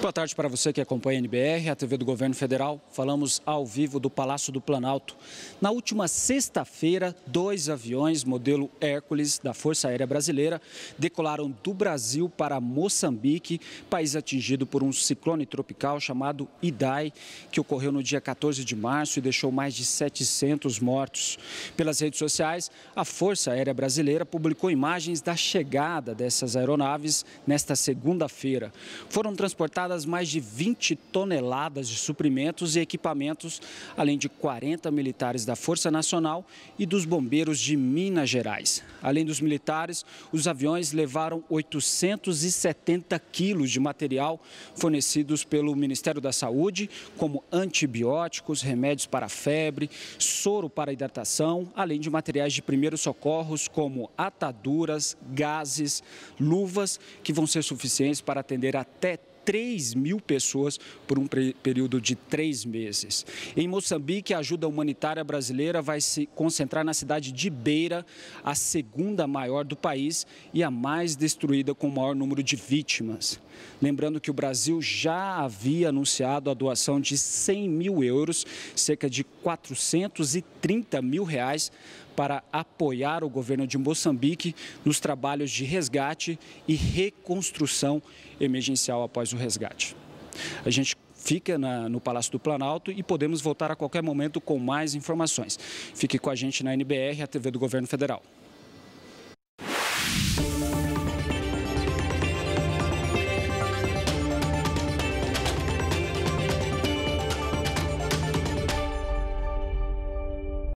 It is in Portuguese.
boa tarde para você que acompanha a NBR, a TV do Governo Federal. Falamos ao vivo do Palácio do Planalto. Na última sexta-feira, dois aviões modelo Hércules da Força Aérea Brasileira decolaram do Brasil para Moçambique, país atingido por um ciclone tropical chamado Idai, que ocorreu no dia 14 de março e deixou mais de 700 mortos. Pelas redes sociais, a Força Aérea Brasileira publicou imagens da chegada dessas aeronaves nesta segunda-feira. Foram transportadas mais de 20 toneladas de suprimentos e equipamentos, além de 40 militares da Força Nacional e dos bombeiros de Minas Gerais. Além dos militares, os aviões levaram 870 quilos de material fornecidos pelo Ministério da Saúde, como antibióticos, remédios para febre, soro para hidratação, além de materiais de primeiros socorros, como ataduras, gases, luvas, que vão ser suficientes para atender até 3 mil pessoas por um período de três meses. Em Moçambique, a ajuda humanitária brasileira vai se concentrar na cidade de Beira, a segunda maior do país e a mais destruída com o maior número de vítimas. Lembrando que o Brasil já havia anunciado a doação de 100 mil euros, cerca de 430 mil reais, para apoiar o governo de Moçambique nos trabalhos de resgate e reconstrução emergencial após o resgate. A gente fica na, no Palácio do Planalto e podemos voltar a qualquer momento com mais informações. Fique com a gente na NBR, a TV do Governo Federal.